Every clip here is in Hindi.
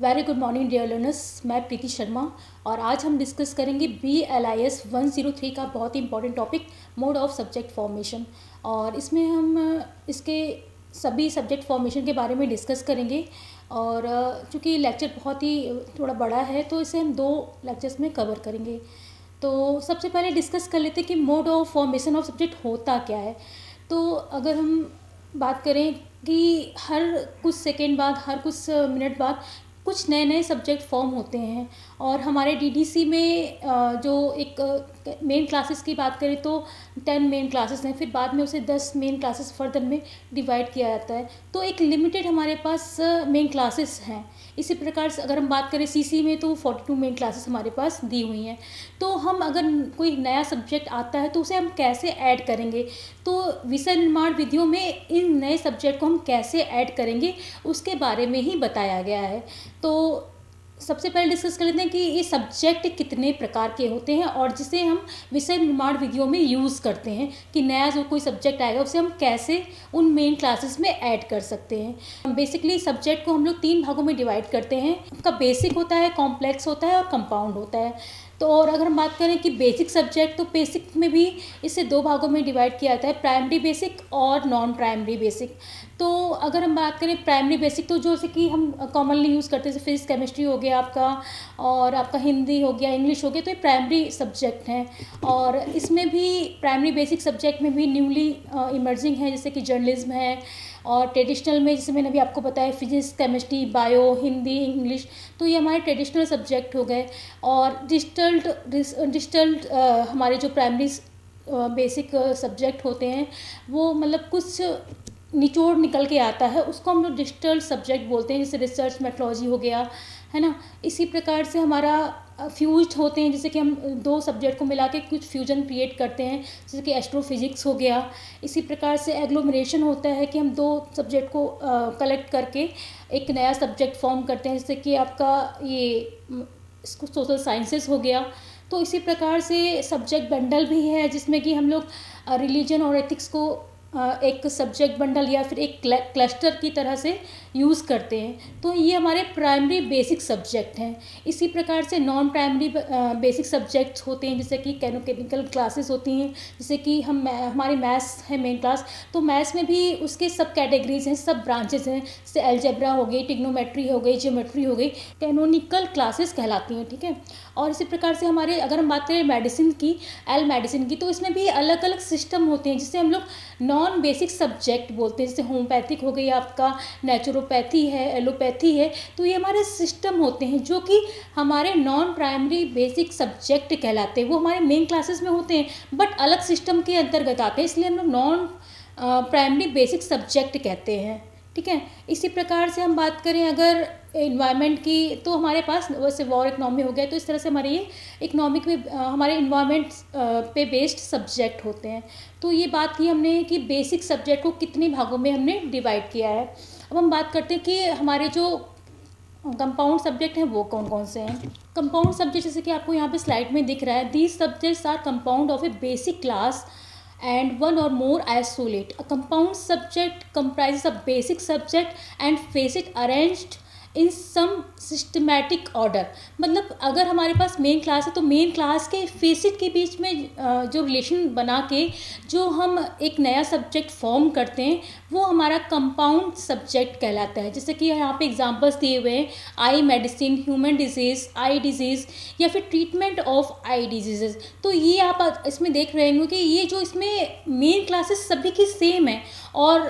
Very good morning dear learners मैं प्रीति शर्मा और आज हम डिस्कस करेंगे B L I S one zero three का बहुत ही important topic mode of subject formation और इसमें हम इसके सभी सब्जेक्ट फॉर्मेशन के बारे में डिस्कस करेंगे। और चूँकि लेक्चर बहुत ही थोड़ा बड़ा है तो इसे हम दो लेक्चर्स में कवर करेंगे। तो सबसे पहले डिस्कस कर लेते हैं कि mode of formation of subject होता क्या है। तो अगर हम बात करें कि हर कुछ सेकेंड बाद, हर कुछ मिनट बाद कुछ नए नए सब्जेक्ट फॉर्म होते हैं और हमारे डीडीसी में जो एक मेन क्लासेस की बात करें तो टेन मेन क्लासेस हैं, फिर बाद में उसे दस मेन क्लासेस फर्दर में डिवाइड किया जाता है। तो एक लिमिटेड हमारे पास मेन क्लासेस हैं। इसी प्रकार से अगर हम बात करें सीसी में तो फोर्टी टू मेन क्लासेस हमारे पास दी हुई हैं। तो हम अगर कोई नया सब्जेक्ट आता है तो उसे हम कैसे ऐड करेंगे? तो विषय निर्माण विधियों में इन नए सब्जेक्ट को हम कैसे ऐड करेंगे, उसके बारे में ही बताया गया है। तो सबसे पहले डिस्कस कर लेते हैं कि ये सब्जेक्ट कितने प्रकार के होते हैं और जिसे हम विषय निर्माण विधियों में यूज़ करते हैं, कि नया जो कोई सब्जेक्ट आएगा, उसे हम कैसे उन मेन क्लासेस में ऐड कर सकते हैं। बेसिकली सब्जेक्ट को हम लोग तीन भागों में डिवाइड करते हैं। उनका बेसिक होता है कॉम्प्लेक्स होता है और कंपाउंड होता है। तो और अगर हम बात करें कि बेसिक सब्जेक्ट तो बेसिक में भी इसे दो भागों में डिवाइड किया जाता है प्राइमरी बेसिक और नॉन प्राइमरी बेसिक तो अगर हम बात करें प्राइमरी बेसिक तो जैसे कि हम कॉमनली यूज़ करते हैं फिजिक्स केमिस्ट्री हो गया आपका, और आपका हिंदी हो गया इंग्लिश हो गया तो ये प्राइमरी सब्जेक्ट हैं। और इसमें भी प्राइमरी बेसिक सब्जेक्ट में भी न्यूली इमर्जिंग है, जैसे कि जर्नलिज्म है और ट्रेडिशनल में, जैसे मैंने अभी आपको बताया physics chemistry bio Hindi English तो ये हमारे ट्रेडिशनल सब्जेक्ट हो गए। और डिजिटल डिजिटल हमारे जो प्राइमरी बेसिक सब्जेक्ट होते हैं, वो मतलब कुछ निचोड़ निकल के आता है, उसको हम लोग डिजिटल सब्जेक्ट बोलते हैं, जैसे रिसर्च मेट्रोलॉजी हो गया, है ना? इसी प्रकार से हमारा फ्यूज होते हैं, जैसे कि हम दो सब्जेक्ट को मिला के कुछ फ्यूजन क्रिएट करते हैं, जैसे कि एस्ट्रोफिजिक्स हो गया। इसी प्रकार से एग्लोमरेशन होता है कि हम दो सब्जेक्ट को कलेक्ट करके एक नया सब्जेक्ट फॉर्म करते हैं, जैसे कि आपका ये इसको सोशल साइंसेस हो गया। तो इसी प्रकार से सब्जेक्ट बंडल भी है, जिसमें कि हम लोग रिलीजन और एथिक्स को एक सब्जेक्ट बंडल या फिर एक क्लस्टर की तरह से यूज़ करते हैं तो ये हमारे प्राइमरी बेसिक सब्जेक्ट हैं। इसी प्रकार से नॉन प्राइमरी बेसिक सब्जेक्ट्स होते हैं, जैसे कि कैनोकेमिकल क्लासेस होती हैं, जैसे कि हम हमारी मैथ्स है मेन क्लास तो मैथ्स में भी उसके सब कैटेगरीज हैं, सब ब्रांचेज हैं, जैसे एल्जेब्रा हो गई टिग्नोमेट्री हो गई ज्योमेट्री हो गई कैनोनिकल क्लासेस कहलाती हैं, ठीक है? और इसी प्रकार से हमारे, अगर हम बात करें मेडिसिन की एल मेडिसिन की तो इसमें भी अलग अलग सिस्टम होते हैं, जिसे हम लोग नॉन बेसिक सब्जेक्ट बोलते हैं, जैसे होम्योपैथिक हो गई आपका नेचुरोपैथी है एलोपैथी है तो ये हमारे सिस्टम होते हैं जो कि हमारे नॉन प्राइमरी बेसिक सब्जेक्ट कहलाते हैं। वो हमारे मेन क्लासेस में होते हैं बट अलग सिस्टम के अंतर्गत आते हैं, इसलिए हम लोग नॉन प्राइमरी बेसिक सब्जेक्ट कहते हैं, ठीक है? इसी प्रकार से हम बात करें अगर इन्वायरमेंट की तो हमारे पास वैसे वॉर इकनॉमी हो गया तो इस तरह से हमारे ये इकनॉमिक में हमारे इन्वायरमेंट पे बेस्ड सब्जेक्ट होते हैं। तो ये बात की हमने कि बेसिक सब्जेक्ट को कितने भागों में हमने डिवाइड किया है। अब हम बात करते हैं कि हमारे जो कंपाउंड सब्जेक्ट हैं वो कौन कौन से हैं? कंपाउंड सब्जेक्ट जैसे कि आपको यहाँ पे स्लाइड में दिख रहा है these subjects are compound of a basic class and one or more isolate A compound subject comprises a basic subject and facet arranged in some systematic order मतलब अगर हमारे पास मेन क्लास है तो मेन क्लास के फेसिट के बीच में जो रिलेशन बना के जो हम एक नया सब्जेक्ट फॉर्म करते हैं, वो हमारा कंपाउंड सब्जेक्ट कहलाता है। जैसे कि यहाँ पे एग्जांपल्स दिए हुए हैं I medicine human disease I disease या फिर ट्रीटमेंट ऑफ़ आई डिजीजेज तो ये आप इसमें देख रहे होंगे कि ये जो इसमें मेन क्लासेस सभी की सेम है और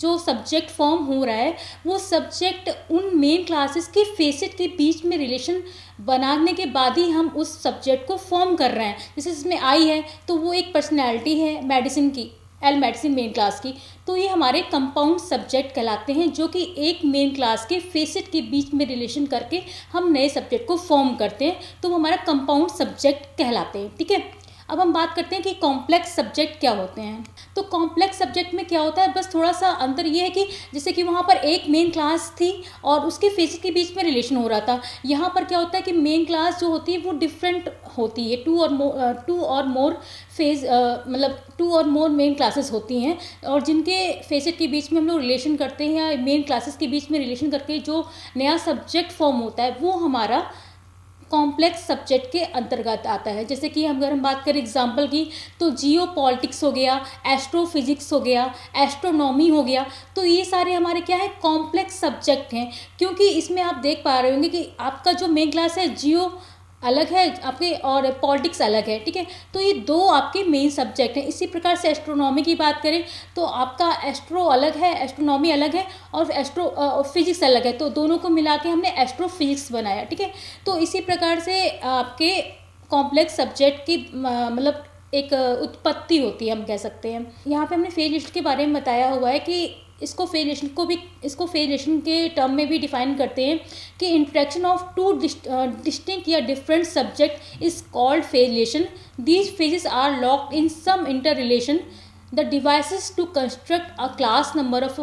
जो सब्जेक्ट फॉर्म हो रहा है, वो सब्जेक्ट उन मेन क्लासेस के फेसेट के बीच में रिलेशन बनाने के बाद ही हम उस सब्जेक्ट को फॉर्म कर रहे हैं। जैसे इसमें आई है तो वो एक पर्सनैलिटी है मेडिसिन की एल मेडिसिन मेन क्लास की। तो ये हमारे कंपाउंड सब्जेक्ट कहलाते हैं, जो कि एक मेन क्लास के फेसेट के बीच में रिलेशन करके हम नए सब्जेक्ट को फॉर्म करते हैं। तो वो हमारा कंपाउंड सब्जेक्ट कहलाते हैं, ठीक है? अब हम बात करते हैं कि कॉम्प्लेक्स सब्जेक्ट क्या होते हैं। तो कॉम्प्लेक्स सब्जेक्ट में क्या होता है? बस थोड़ा सा अंतर ये है कि जैसे कि वहाँ पर एक मेन क्लास थी और उसके फ़ेज़ के बीच में रिलेशन हो रहा था। यहाँ पर क्या होता है कि मेन क्लास जो होती है, वो डिफरेंट होती है। टू और मोर टू और मोर फ़ेज़ मतलब टू और मोर मेन क्लासेस होती हैं और जिनके फेसेट के बीच में हम लोग रिलेशन करते हैं या मेन क्लासेस के बीच में रिलेशन करके जो नया सब्जेक्ट फॉर्म होता है, वो हमारा कॉम्प्लेक्स सब्जेक्ट के अंतर्गत आता है। जैसे कि अगर हम बात करें एग्ज़ाम्पल की तो जियो पॉलिटिक्स हो गया एस्ट्रोफिजिक्स हो गया एस्ट्रोनॉमी हो गया तो ये सारे हमारे क्या है कॉम्प्लेक्स सब्जेक्ट हैं। क्योंकि इसमें आप देख पा रहे होंगे कि आपका जो मेन क्लास है जियो अलग है, आपके और पॉलिटिक्स अलग है, ठीक है? तो ये दो आपके मेन सब्जेक्ट हैं। इसी प्रकार से एस्ट्रोनॉमी की बात करें तो आपका एस्ट्रो अलग है एस्ट्रोनॉमी अलग है और एस्ट्रो फिजिक्स अलग है। तो दोनों को मिला के हमने एस्ट्रोफिजिक्स बनाया, ठीक है? तो इसी प्रकार से आपके कॉम्प्लेक्स सब्जेक्ट की मतलब एक उत्पत्ति होती है, हम कह सकते हैं। यहाँ पे हमने फ़ेज़ लिस्ट के बारे में बताया हुआ है कि इसको फेलिएशन को भी, इसको फेलिएशन के टर्म में भी डिफाइन करते हैं कि इंट्रैक्शन ऑफ़ टू डिस्टिंक्ट या different subject is called फेलिएशन these phases are locked in some inter relation the devices to construct a class number of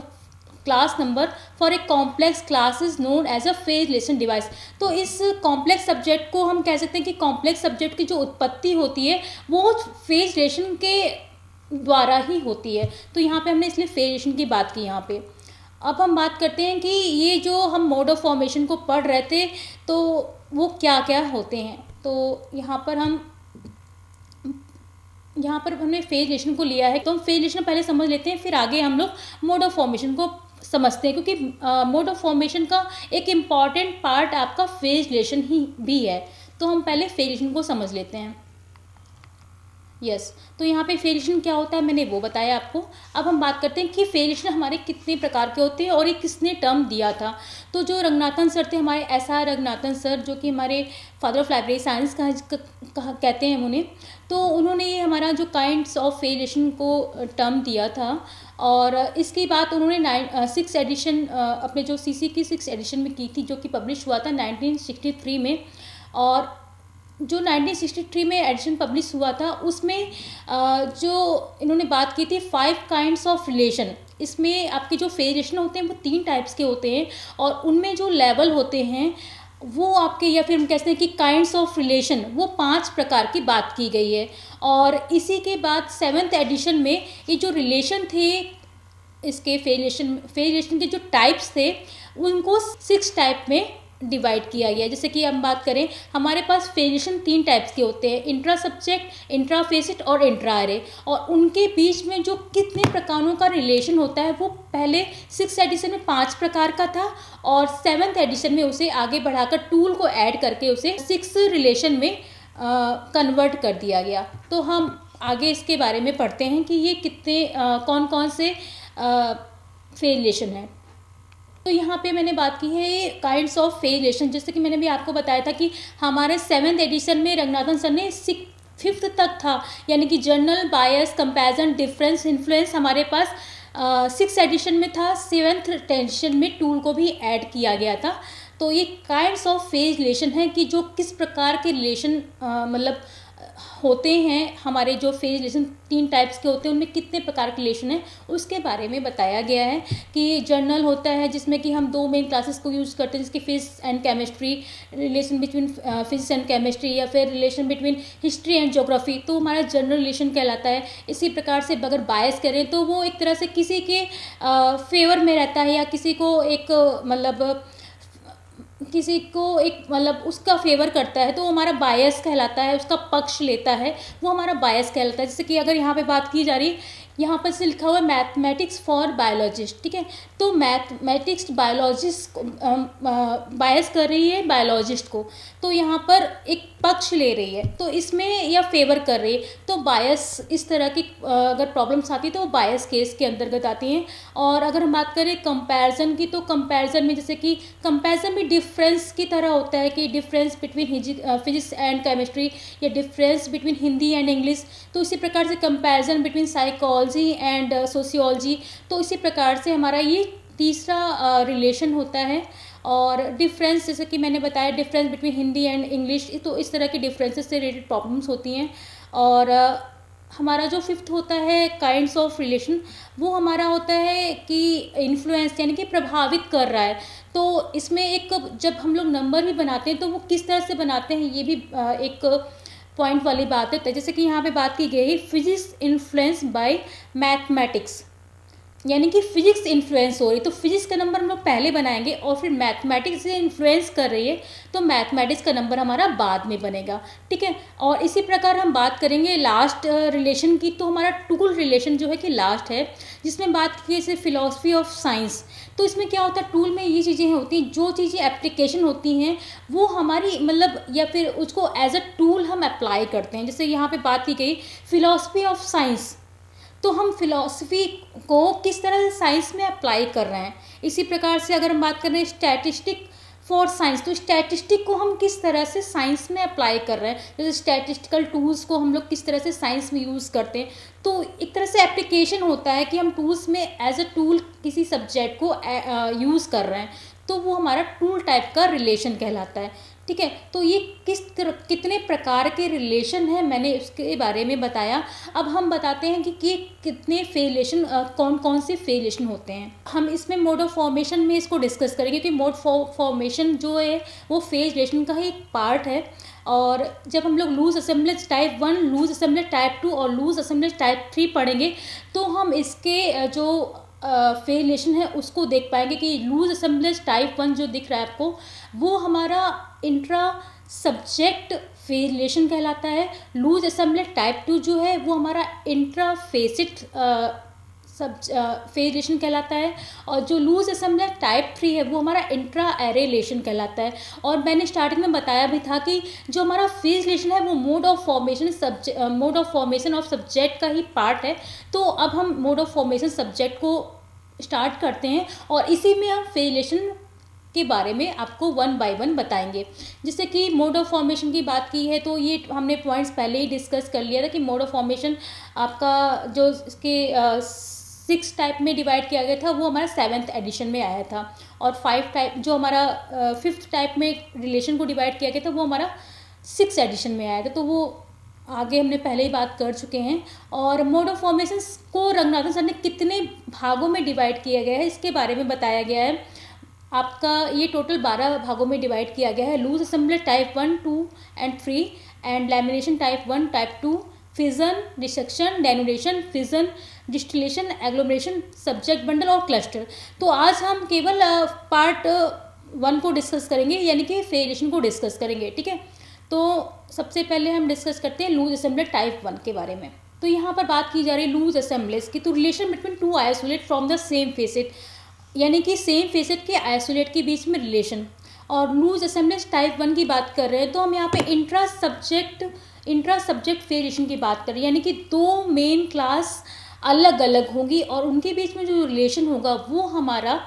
class number for a complex class is known as a phase lesson device तो इस कॉम्प्लेक्स सब्जेक्ट को हम कह सकते हैं कि कॉम्प्लेक्स सब्जेक्ट की जो उत्पत्ति होती है, वो फ़ेज़ लेशन के द्वारा ही होती है। तो यहाँ पे हमने इसलिए फेरिएशन की बात की यहाँ पे। अब हम बात करते हैं कि ये जो हम मोड ऑफ़ फॉर्मेशन को पढ़ रहे थे तो वो क्या क्या होते हैं? तो यहाँ पर हम, यहाँ पर हमने फ़ेज़ को लिया है। तो हम फ़ेज़ पहले समझ लेते हैं, फिर आगे हम लोग मोड ऑफ़ फॉर्मेशन को समझते हैं। क्योंकि मोड ऑफ़ फॉर्मेशन का एक इंपॉर्टेंट पार्ट आपका फ़ेज़ ही, भी है। तो हम पहले फ़ेज़ को समझ लेते हैं। Yes yes. तो यहाँ पे फेरिशन क्या होता है? मैंने वो बताया आपको। अब हम बात करते हैं कि फेरिशन हमारे कितने प्रकार के होते हैं और ये किसने टर्म दिया था। तो जो रंगनाथन सर थे, हमारे एस आर रंगनाथन सर जो कि हमारे फादर ऑफ़ लाइब्रेरी साइंस कहा कहते हैं उन्हें। तो उन्होंने ये हमारा जो काइंड्स ऑफ़ फेलिशन को टर्म दिया था। और इसकी बात उन्होंने नाइन सिक्स एडिशन अपने जो सी की सिक्स एडिशन में की थी, जो कि पब्लिश हुआ था नाइनटीन में। और जो 1963 में एडिशन पब्लिश हुआ था, उसमें जो इन्होंने बात की थी फाइव काइंड्स ऑफ़ रिलेशन इसमें आपके जो फेरिएशन होते हैं, वो तीन टाइप्स के होते हैं और उनमें जो लेवल होते हैं, वो आपके या फिर हम कहते हैं कि काइंड्स ऑफ़ रिलेशन वो पाँच प्रकार की बात की गई है। और इसी के बाद सेवन्थ एडिशन में ये जो रिलेशन थे, इसके फेरिएशन फेरिएशन के जो टाइप्स थे, उनको सिक्स टाइप में डिवाइड किया गया जैसे कि हम बात करें हमारे पास फेजिशन तीन टाइप्स के होते हैं इंट्रा सब्जेक्ट इंट्रा फेसिट और इंट्रा एरे और उनके बीच में जो कितने प्रकारों का रिलेशन होता है वो पहले सिक्स एडिशन में पाँच प्रकार का था और सेवन्थ एडिशन में उसे आगे बढ़ाकर टूल को ऐड करके उसे सिक्स रिलेशन में कन्वर्ट कर दिया गया। तो हम आगे इसके बारे में पढ़ते हैं कि ये कितने आ, कौन कौन से फेलिएशन है। तो यहाँ पे मैंने बात की है काइंड्स ऑफ़ फेलिएशन जैसे कि मैंने भी आपको बताया था कि हमारे सेवन्थ एडिशन में रंगनाथन सर ने सिक्स फिफ्थ तक था। यानी कि general bias comparison difference influence हमारे पास सिक्स uh, एडिशन में था सेवन्थ एडिशन में टूल को भी ऐड किया गया था। तो ये काइंड्स ऑफ़ फ़ेज़ रिलेशन है कि जो किस प्रकार के रिलेशन uh, मतलब होते हैं, हमारे जो फ़ेज़ रिलेशन तीन टाइप्स के होते हैं, उनमें कितने प्रकार के रिलेशन हैं, उसके बारे में बताया गया है कि जर्नल होता है जिसमें कि हम दो मेन क्लासेस को यूज़ करते हैं, जिसकी physics and chemistry relation between physics and chemistry या फिर relation between history and geography तो हमारा जर्नल रिलेशन कहलाता है। इसी प्रकार से अगर बायस करें तो वो एक तरह से किसी के फेवर में रहता है या किसी को एक मतलब किसी को एक मतलब उसका फेवर करता है तो वो हमारा बायस कहलाता है, उसका पक्ष लेता है, वो हमारा बायस कहलाता है। जैसे कि अगर यहाँ पे बात की जा रही यहाँ पर से लिखा हुआ है मैथमेटिक्स फॉर बायोलॉजिस्ट ठीक है? तो मैथमेटिक्स बायोलॉजिस्ट बायस कर रही है बायोलॉजिस्ट को। तो यहाँ पर एक पक्ष ले रही है तो इसमें या फेवर कर रही है। तो बायस इस तरह की अगर प्रॉब्लम्स आती है तो वो बायस केस के अंतर्गत आती हैं। और अगर हम बात करें कंपैरिजन की तो कंपैरिजन में जैसे कि कंपैरिजन में डिफरेंस की तरह होता है कि difference between physics and chemistry या difference between Hindi and English तो इसी प्रकार से comparison between psychology and sociology तो इसी प्रकार से हमारा ये तीसरा रिलेशन होता है। और डिफरेंस जैसे कि मैंने बताया difference between Hindi and English तो इस तरह के डिफरेंसेस से रिलेटेड प्रॉब्लम्स होती हैं। और हमारा जो फिफ्थ होता है काइंड्स ऑफ़ रिलेशन वो हमारा होता है कि इन्फ्लुएंस यानी कि प्रभावित कर रहा है। तो इसमें एक, जब हम लोग नंबर भी बनाते हैं तो वो किस तरह से बनाते हैं, ये भी एक पॉइंट वाली बात है। जैसे कि यहाँ पे बात की गई है फिजिक्स इन्फ्लुएंस बाय मैथमेटिक्स। यानी कि फिजिक्स इन्फ्लुएंस हो रही है तो फिजिक्स का नंबर हम लोग पहले बनाएँगे और फिर मैथमेटिक्स से इन्फ्लुएंस कर रही है तो मैथमेटिक्स का नंबर हमारा बाद में बनेगा, ठीक है? और इसी प्रकार हम बात करेंगे लास्ट रिलेशन की तो हमारा टूल रिलेशन जो है कि लास्ट है, जिसमें बात की जैसे फिलोसफी ऑफ़ साइंस तो इसमें क्या होता है टूल में ये चीज़ें होती हैं, जो चीज़ें एप्लीकेशन होती हैं, वो हमारी मतलब या फिर उसको एज अ टूल हम अप्लाई करते हैं। जैसे यहाँ पर बात की गई फिलोसफी ऑफ़ साइंस तो हम फिलॉसफी को किस तरह से साइंस में अप्लाई कर रहे हैं? इसी प्रकार से अगर हम बात कर रहे हैं स्टैटिस्टिक फॉर साइंस तो स्टैटिस्टिक को हम किस तरह से साइंस में अप्लाई कर रहे हैं? जैसे स्टैटिस्टिकल टूल्स को हम लोग किस तरह से साइंस में यूज़ करते हैं? तो एक तरह से एप्लीकेशन होता है कि हम टूल्स में एज अ टूल किसी सब्जेक्ट को यूज़ कर रहे हैं। तो वो हमारा टूल टाइप का रिलेशन कहलाता है। ठीक है? तो ये किस कितने प्रकार के रिलेशन हैं? मैंने इसके बारे में बताया। अब हम बताते हैं कि, कि कितने फेलेशन कौन कौन से फेलेशन होते हैं। हम इसमें मोड ऑफ़ फॉर्मेशन में इसको डिस्कस करेंगे कि मोड फॉर्मेशन जो है वो फ़ेज़ रिलेशन का ही एक पार्ट है। और जब हम लोग loose assemblage type one loose assemblage type two और लूज असेंबलेज टाइप थ्री पढ़ेंगे तो हम इसके जो फेलेशन है, उसको देख पाएँगे कि लूज असम्बलेज टाइप वन जो दिख रहा है आपको, वो हमारा इंट्रा सब्जेक्ट फेलेशन कहलाता है। लूज असम्बलेज टाइप टू जो है, वो हमारा इंट्रा फेसिट सब फेरिलेशन कहलाता है और जो लूज असेंबलेट टाइप थ्री है, वो हमारा इंट्रा एरेलेशन कहलाता है। और मैंने स्टार्टिंग में बताया भी था कि जो हमारा फ़ेज़ फेजलेशन है, वो mode of formation subject mode of formation of subject का ही पार्ट है। तो अब हम मोड ऑफ़ फॉर्मेशन सब्जेक्ट को स्टार्ट करते हैं और इसी में हम फेरिलेशन के बारे में आपको वन बाय वन बताएँगे। जैसे कि मोड ऑफ़ फॉर्मेशन की बात की है तो ये हमने पॉइंट्स पहले ही डिस्कस कर लिया था कि मोड ऑफ़ फॉर्मेशन आपका जो इसके सिक्स टाइप में डिवाइड किया गया था, वो हमारा सेवन्थ एडिशन में आया था। और फाइव टाइप, जो हमारा फिफ्थ टाइप में रिलेशन को डिवाइड किया गया था, वो हमारा सिक्स एडिशन में आया था। तो वो आगे हमने पहले ही बात कर चुके हैं। और मोड ऑफ़ फॉर्मेशन को रंगनाथन सर ने कितने भागों में डिवाइड किया गया है, इसके बारे में बताया गया है। आपका ये टोटल बारह भागों में डिवाइड किया गया है। Loose assembly type one two and three and lamination type one type two fission dissection denudation fission distillation agglomeration subject bundle और क्लस्टर तो आज हम केवल पार्ट वन को डिस्कस करेंगे, यानी कि फेरिलेशन को डिस्कस करेंगे, ठीक है? तो सबसे पहले हम डिस्कस करते हैं लूज असेंबली टाइप वन के बारे में. तो यहाँ पर बात की जा रही है लूज असेंबलीज की तो relation between two isolate from the same facet यानी कि सेम फेसेट के आइसोलेट के बीच में रिलेशन और लूज असेंबलेज टाइप वन की बात कर रहे हैं तो हम यहाँ पे इंट्रा सब्जेक्ट इंट्रा सब्जेक्ट फेरिएशन की बात कर रहे हैं, यानी कि दो मेन क्लास अलग अलग होंगी और उनके बीच में जो रिलेशन होगा, वो हमारा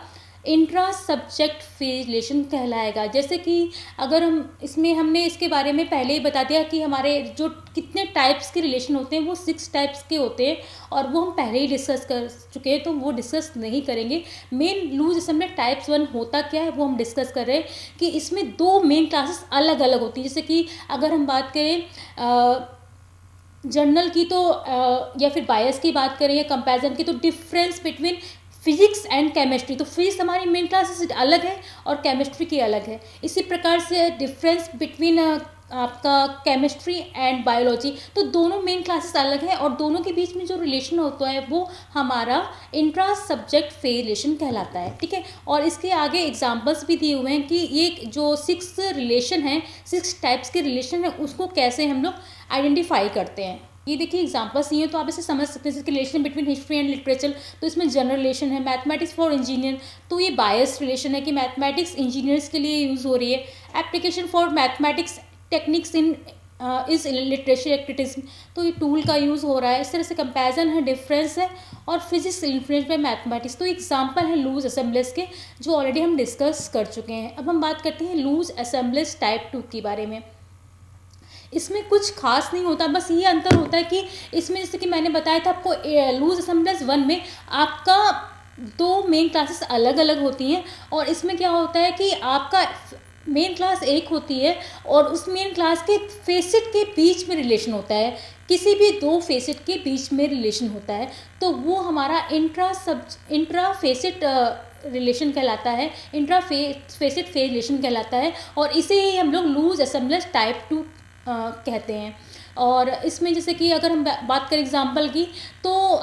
इंट्रा सब्जेक्ट रिलेशन कहलाएगा। जैसे कि अगर हम इसमें हमने इसके बारे में पहले ही बता दिया कि हमारे जो कितने टाइप्स के रिलेशन होते हैं वो सिक्स टाइप्स के होते हैं और वो हम पहले ही डिस्कस कर चुके हैं तो वो डिस्कस नहीं करेंगे। Main loose assembly types one होता क्या है वो हम डिस्कस कर रहे हैं कि इसमें दो मेन क्लासेस अलग अलग होती हैं। जैसे कि अगर हम बात करें आ, जर्नल की तो या फिर बायस की बात करें या कंपैरिजन की तो difference between physics and chemistry तो फिजिक्स हमारी मेन क्लासेस अलग है और केमिस्ट्री की अलग है। इसी प्रकार से डिफरेंस बिटवीन आपका केमिस्ट्री एंड बायोलॉजी तो दोनों मेन क्लासेस अलग हैं और दोनों के बीच में जो रिलेशन होता है, वो हमारा इंट्रा सब्जेक्ट फे रिलेशन कहलाता है, ठीक है? और इसके आगे एग्जांपल्स भी दिए हुए हैं कि ये जो सिक्स रिलेशन है सिक्स टाइप्स के रिलेशन है, उसको कैसे हम लोग आइडेंटिफाई करते हैं। ये देखिए एग्जाम्पल्स ये हैं तो आप इसे समझ सकते हैं relation between history and literature तो इसमें जनरल रिलेशन है मैथमेटिक्स फॉर इंजीनियर तो ये बायस रिलेशन है कि मैथमेटिक्स इंजीनियर्स के लिए यूज़ हो रही है। Application for mathematics techniques in इस लिटरेचर एक्टिविटीज़ तो ये टूल का यूज़ हो रहा है। इस तरह से कंपैरिजन है डिफरेंस है, और फिजिक्स इन्फ्लुएंस बाय मैथमेटिक्स तो एग्जांपल है लूज असेंबलेस के, जो ऑलरेडी हम डिस्कस कर चुके हैं। अब हम बात करते हैं लूज असेंबलेस टाइप टू के बारे में। इसमें कुछ खास नहीं होता, बस ये अंतर होता है कि इसमें जैसे कि मैंने बताया था आपको लूज असेंबलेस वन में आपका दो मेन क्लासेस अलग अलग होती हैं और इसमें क्या होता है कि आपका मेन क्लास एक होती है और उस मेन क्लास के फेसिट के बीच में रिलेशन होता है। किसी भी दो फेसिट के बीच में रिलेशन होता है। तो वो हमारा इंट्रा सब इंट्रा फेसिट रिलेशन कहलाता है। इंट्रा फे फेसिट फ़ेज़ रिलेशन कहलाता है और इसे ही हम लोग लूज असेंबलेस टाइप टू कहते हैं। और इसमें जैसे कि अगर हम बात करें एग्ज़ाम्पल की तो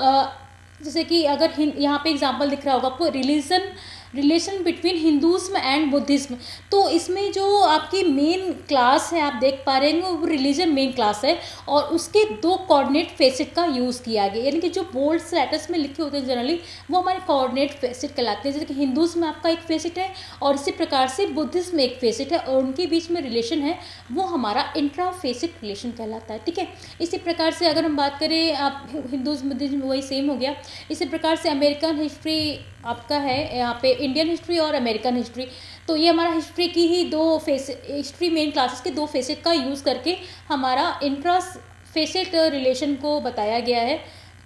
जैसे कि अगर यहाँ पे एग्ज़ाम्पल दिख रहा होगा, आपको religion relation between Hinduism and Buddhism तो इसमें जो आपकी मेन क्लास है, आप देख पा रहे हैं, वो रिलीजन मेन क्लास है और उसके दो कोऑर्डिनेट फेसिट का यूज़ किया गया। यानी कि जो बोल्ड लेटर्स में लिखे होते हैं जनरली वो हमारे कोऑर्डिनेट फेसिट कहलाते हैं। जैसे कि हिंदूज़ में आपका एक फेसिट है और इसी प्रकार से बुद्धिज़्म एक फेसिट है और उनके बीच में रिलेशन है, वो हमारा इंट्रा फेसिट रिलेशन कहलाता है। ठीक है? इसी प्रकार से अगर हम बात करें, आप हिंदूज़ बुद्धिज़्म वही सेम हो गया। इसी प्रकार से अमेरिकन हिस्ट्री आपका है, यहाँ पे इंडियन हिस्ट्री और अमेरिकन हिस्ट्री तो ये हमारा हिस्ट्री की ही दो फेस हिस्ट्री मेन क्लासेस के दो फेसेट का यूज़ करके हमारा इंट्रास फेसेट रिलेशन को बताया गया है.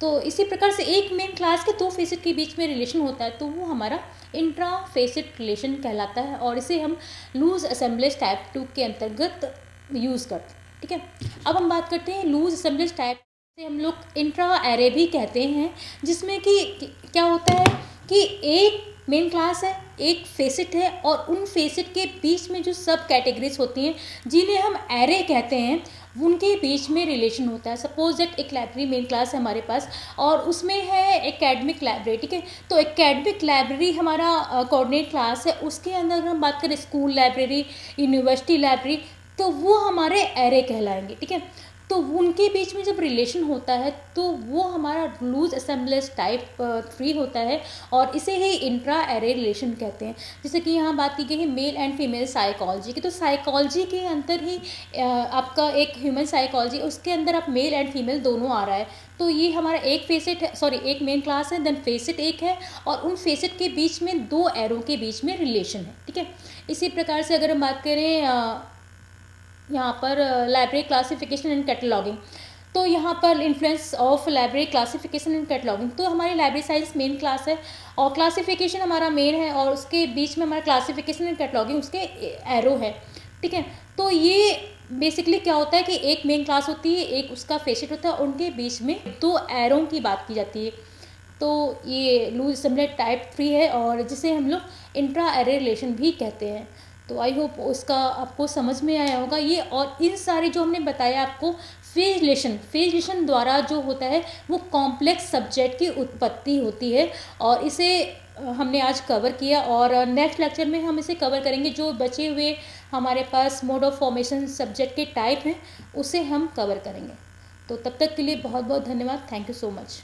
तो इसी प्रकार से एक मेन क्लास के दो फेसेट के बीच में रिलेशन होता है तो वो हमारा इंट्रा फेसेट रिलेशन कहलाता है और इसे हम लूज असेंबलेज टाइप टू के अंतर्गत यूज़ करते हैं, ठीक है? अब हम बात करते हैं लूज असेंबलेज टाइप से हम लोग इंट्रा एरे भी कहते हैं, जिसमें कि क्या होता है? कि एक मेन क्लास है, एक फेसिट है और उन फेसिट के बीच में जो सब कैटेगरीज होती हैं, जिन्हें हम एरे कहते हैं, उनके बीच में रिलेशन होता है। सपोज़ दैट एक लाइब्रेरी मेन क्लास है हमारे पास और उसमें है एकेडमिक लाइब्रेरी ठीक है? तो एकेडमिक लाइब्रेरी हमारा कोऑर्डिनेट क्लास है। उसके अंदर अगर हम बात करें स्कूल लाइब्रेरी यूनिवर्सिटी लाइब्रेरी तो वो हमारे एरे कहलाएँगे, ठीक है? तो उनके बीच में जब रिलेशन होता है तो वो हमारा लूज असेंबलेस टाइप थ्री होता है और इसे ही इंट्रा एरे रिलेशन कहते हैं। जैसे कि यहाँ बात की गई है मेल एंड फीमेल साइकोलॉजी की तो साइकोलॉजी के अंदर ही आपका एक ह्यूमन साइकोलॉजी उसके अंदर आप मेल एंड फीमेल दोनों आ रहा है। तो ये हमारा एक फेसेट है सॉरी एक मेन क्लास है देन फेसेट एक है और उन फेसेट के बीच में दो एरो के बीच में रिलेशन है, ठीक है? इसी प्रकार से अगर हम बात करें यहाँ पर लाइब्रेरी क्लासिफिकेशन एंड कैटलॉगिंग तो यहाँ पर influence of library classification and cataloguing तो हमारी लाइब्रेरी साइंस मेन क्लास है और क्लासिफिकेशन हमारा मेन है और उसके बीच में हमारा क्लासिफिकेशन एंड कैटलॉगिंग उसके एरो है। ठीक है? तो ये बेसिकली क्या होता है कि एक मेन क्लास होती है, एक उसका फेसिट होता है उनके बीच में दो एरों की बात की जाती है। तो ये लूज सिमलेट टाइप थ्री है और जिसे हम लोग इंट्रा एरे रिलेशन भी कहते हैं। तो आई होप उसका आपको समझ में आया होगा। ये और इन सारे जो हमने बताया आपको फ़ेज़ रिलेशन फ़ेज़ रिलेशन द्वारा जो होता है, वो कॉम्प्लेक्स सब्जेक्ट की उत्पत्ति होती है और इसे हमने आज कवर किया और नेक्स्ट लेक्चर में हम इसे कवर करेंगे। जो बचे हुए हमारे पास मोड ऑफ़ फॉर्मेशन सब्जेक्ट के टाइप हैं, उसे हम कवर करेंगे। तो तब तक के लिए बहुत बहुत धन्यवाद। Thank you so much